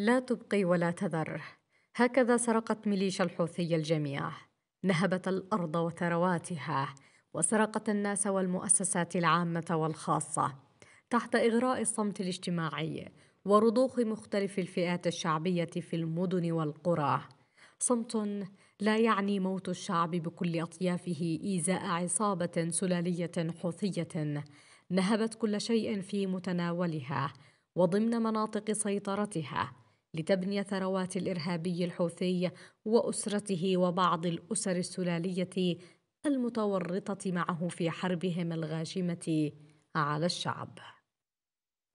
لا تبقي ولا تذر. هكذا سرقت ميليشيا الحوثي الجميع. نهبت الأرض وثرواتها وسرقت الناس والمؤسسات العامة والخاصة. تحت إغراء الصمت الاجتماعي ورضوخ مختلف الفئات الشعبية في المدن والقرى. صمت لا يعني موت الشعب بكل أطيافه ازاء عصابة سلالية حوثية. نهبت كل شيء في متناولها وضمن مناطق سيطرتها. لتبني ثروات الإرهابي الحوثي وأسرته وبعض الأسر السلالية المتورطة معه في حربهم الغاشمة على الشعب.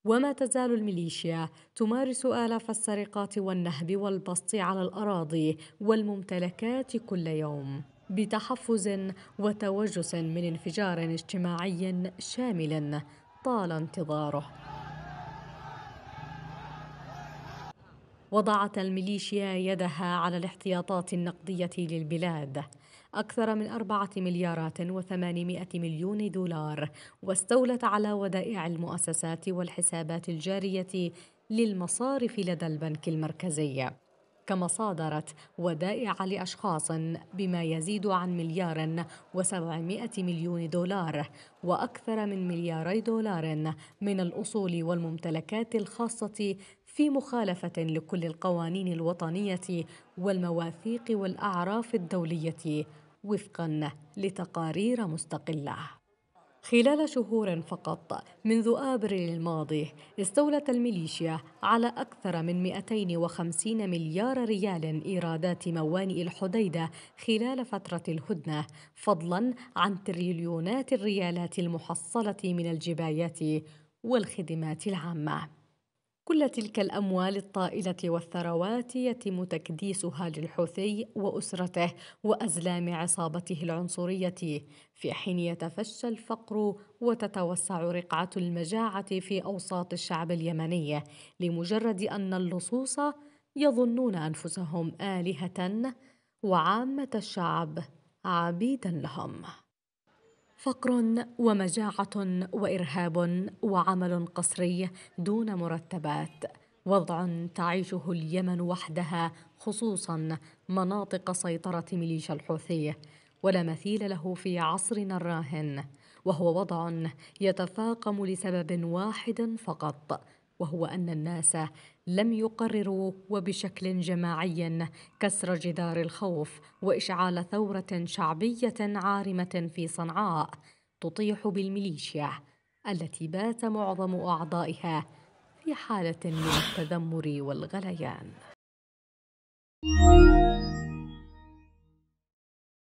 وما تزال الميليشيا تمارس آلاف السرقات والنهب والبسط على الأراضي والممتلكات كل يوم بتحفز وتوجس من انفجار اجتماعي شامل طال انتظاره. وضعت الميليشيا يدها على الاحتياطات النقدية للبلاد. أكثر من أربعة مليارات وثمانمائة مليون دولار واستولت على ودائع المؤسسات والحسابات الجارية للمصارف لدى البنك المركزي. كما صادرت ودائع لأشخاص بما يزيد عن مليار وسبعمائة مليون دولار وأكثر من ملياري دولار من الأصول والممتلكات الخاصة في مخالفة لكل القوانين الوطنية والمواثيق والأعراف الدولية وفقا لتقارير مستقلة. خلال شهور فقط منذ آبريل الماضي استولت الميليشيا على أكثر من 250 مليار ريال إيرادات موانئ الحديدة خلال فترة الهدنة فضلا عن تريليونات الريالات المحصلة من الجبايات والخدمات العامة. كل تلك الأموال الطائلة والثروات يتم تكديسها للحوثي وأسرته وأزلام عصابته العنصرية في حين يتفشى الفقر وتتوسع رقعة المجاعة في أوساط الشعب اليمني لمجرد أن اللصوص يظنون أنفسهم آلهة وعامة الشعب عبيدا لهم. فقر ومجاعة وإرهاب وعمل قسري دون مرتبات. وضع تعيشه اليمن وحدها خصوصا مناطق سيطرة ميليشيا الحوثي. ولا مثيل له في عصرنا الراهن وهو وضع يتفاقم لسبب واحد فقط وهو أن الناس لم يقرروا وبشكل جماعي كسر جدار الخوف وإشعال ثورة شعبية عارمة في صنعاء تطيح بالميليشيا التي بات معظم أعضائها في حالة من التذمر والغليان.